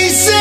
He.